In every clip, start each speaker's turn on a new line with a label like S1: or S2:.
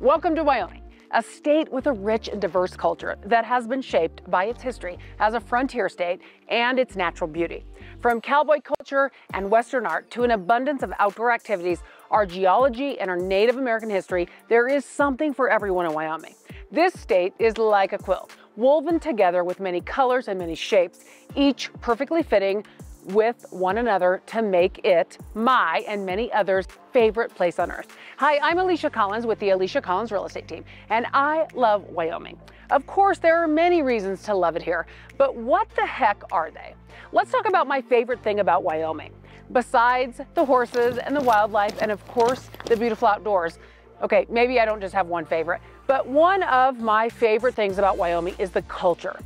S1: Welcome to Wyoming, a state with a rich and diverse culture that has been shaped by its history as a frontier state and its natural beauty. From cowboy culture and Western art to an abundance of outdoor activities, our geology and our Native American history, there is something for everyone in Wyoming. This state is like a quilt, woven together with many colors and many shapes, each perfectly fitting with one another to make it my and many others' favorite place on earth. Hi, I'm Alisha Collins with the Alisha Collins Real Estate Team, and I love Wyoming. Of course, there are many reasons to love it here, but what the heck are they? Let's talk about my favorite thing about Wyoming. Besides the horses and the wildlife, and of course, the beautiful outdoors. Okay, maybe I don't just have one favorite, but one of my favorite things about Wyoming is the culture.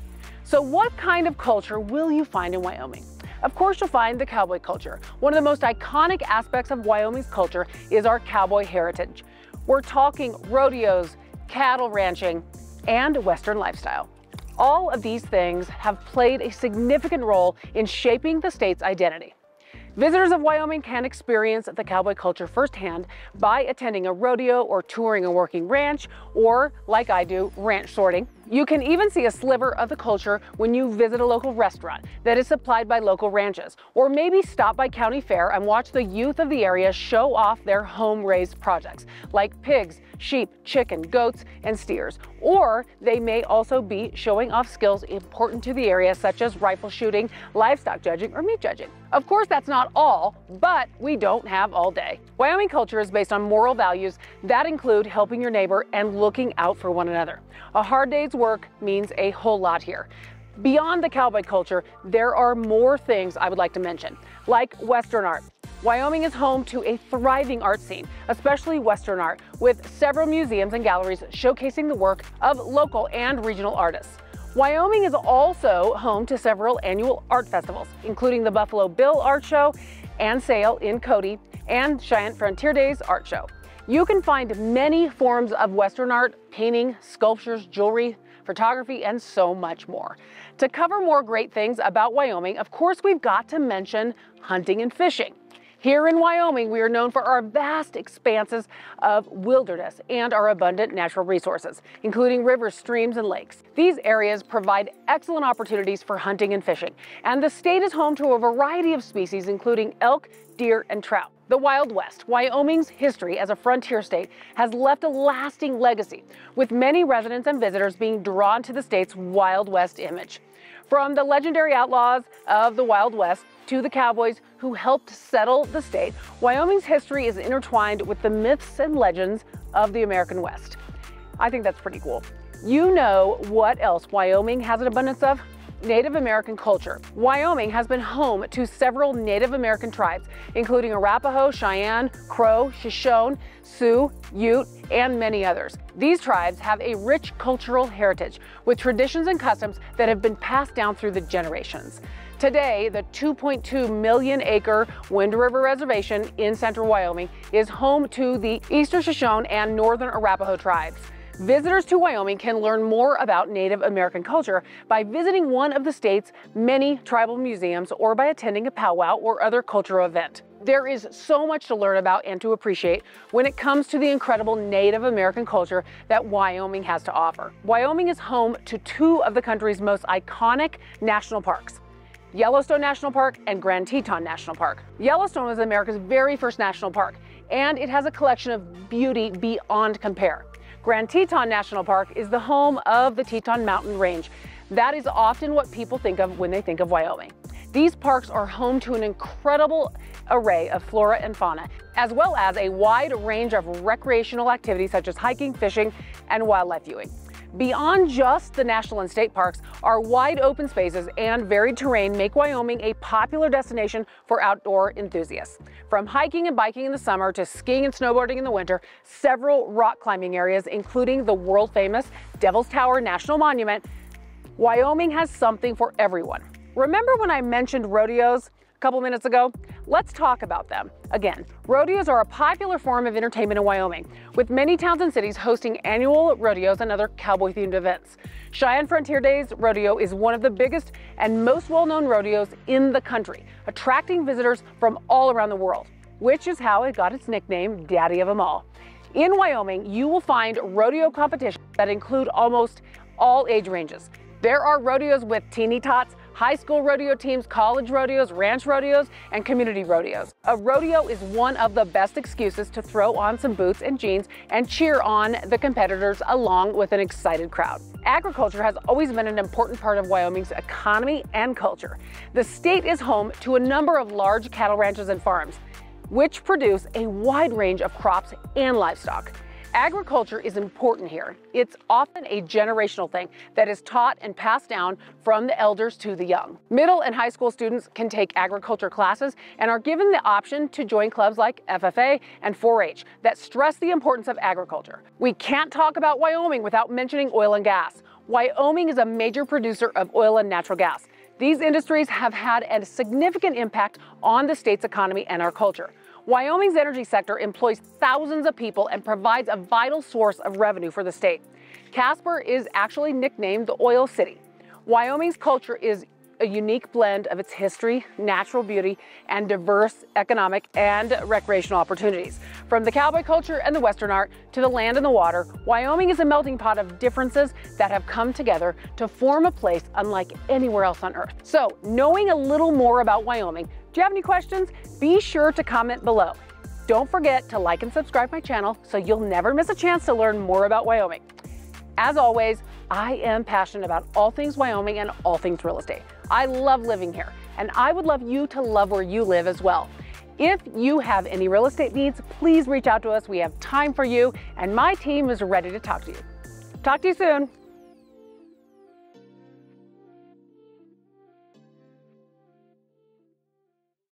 S1: So, what kind of culture will you find in Wyoming? Of course, you'll find the cowboy culture. One of the most iconic aspects of Wyoming's culture is our cowboy heritage. We're talking rodeos, cattle ranching, and Western lifestyle. All of these things have played a significant role in shaping the state's identity. Visitors of Wyoming can experience the cowboy culture firsthand by attending a rodeo or touring a working ranch, or, like I do, ranch sorting. You can even see a sliver of the culture when you visit a local restaurant that is supplied by local ranches, or maybe stop by county fair and watch the youth of the area show off their home-raised projects, like pigs, sheep, chicken, goats, and steers. Or they may also be showing off skills important to the area, such as rifle shooting, livestock judging, or meat judging. Of course, that's not all, but we don't have all day. Wyoming culture is based on moral values that include helping your neighbor and looking out for one another. A hard day's work means a whole lot here. Beyond the cowboy culture, there are more things I would like to mention, like Western art. Wyoming is home to a thriving art scene, especially Western art, with several museums and galleries showcasing the work of local and regional artists. Wyoming is also home to several annual art festivals, including the Buffalo Bill Art Show and Sale in Cody and Cheyenne Frontier Days Art Show. You can find many forms of Western art, painting, sculptures, jewelry, photography, and so much more. To cover more great things about Wyoming, of course, we've got to mention hunting and fishing. Here in Wyoming, we are known for our vast expanses of wilderness and our abundant natural resources, including rivers, streams, and lakes. These areas provide excellent opportunities for hunting and fishing, and the state is home to a variety of species, including elk, deer, and trout. The Wild West, Wyoming's history as a frontier state, has left a lasting legacy, with many residents and visitors being drawn to the state's Wild West image. From the legendary outlaws of the Wild West to the cowboys who helped settle the state, Wyoming's history is intertwined with the myths and legends of the American West. I think that's pretty cool. You know what else Wyoming has an abundance of? Native American culture. Wyoming has been home to several Native American tribes, including Arapaho, Cheyenne, Crow, Shoshone, Sioux, Ute, and many others. These tribes have a rich cultural heritage with traditions and customs that have been passed down through the generations. Today, the 2.2 million acre Wind River Reservation in central Wyoming is home to the Eastern Shoshone and Northern Arapaho tribes. Visitors to Wyoming can learn more about Native American culture by visiting one of the state's many tribal museums or by attending a powwow or other cultural event. There is so much to learn about and to appreciate when it comes to the incredible Native American culture that Wyoming has to offer. Wyoming is home to two of the country's most iconic national parks. Yellowstone National Park and Grand Teton National Park. Yellowstone was America's very first national park, and it has a collection of beauty beyond compare. Grand Teton National Park is the home of the Teton Mountain Range. That is often what people think of when they think of Wyoming. These parks are home to an incredible array of flora and fauna, as well as a wide range of recreational activities such as hiking, fishing, and wildlife viewing. Beyond just the national and state parks, our wide open spaces and varied terrain make Wyoming a popular destination for outdoor enthusiasts. From hiking and biking in the summer to skiing and snowboarding in the winter, several rock climbing areas, including the world famous Devil's Tower National Monument, Wyoming has something for everyone. Remember when I mentioned rodeos? A couple minutes ago. Let's talk about them. Again, rodeos are a popular form of entertainment in Wyoming, with many towns and cities hosting annual rodeos and other cowboy themed events. Cheyenne Frontier Days Rodeo is one of the biggest and most well known rodeos in the country, attracting visitors from all around the world, which is how it got its nickname, Daddy of Them All. In Wyoming, you will find rodeo competitions that include almost all age ranges. There are rodeos with teeny tots, high school rodeo teams, college rodeos, ranch rodeos, and community rodeos. A rodeo is one of the best excuses to throw on some boots and jeans and cheer on the competitors along with an excited crowd. Agriculture has always been an important part of Wyoming's economy and culture. The state is home to a number of large cattle ranches and farms, which produce a wide range of crops and livestock. Agriculture is important here. It's often a generational thing that is taught and passed down from the elders to the young. Middle and high school students can take agriculture classes and are given the option to join clubs like FFA and 4-H that stress the importance of agriculture. We can't talk about Wyoming without mentioning oil and gas. Wyoming is a major producer of oil and natural gas. These industries have had a significant impact on the state's economy and our culture. Wyoming's energy sector employs thousands of people and provides a vital source of revenue for the state. Casper is actually nicknamed the Oil City. Wyoming's culture is a unique blend of its history, natural beauty, and diverse economic and recreational opportunities. From the cowboy culture and the Western art to the land and the water, Wyoming is a melting pot of differences that have come together to form a place unlike anywhere else on earth. So, knowing a little more about Wyoming, do you have any questions? Be sure to comment below. Don't forget to like and subscribe my channel so you'll never miss a chance to learn more about Wyoming. As always, I am passionate about all things Wyoming and all things real estate. I love living here, and I would love you to love where you live as well. If you have any real estate needs, please reach out to us. We have time for you, and my team is ready to talk to you. Talk to you soon.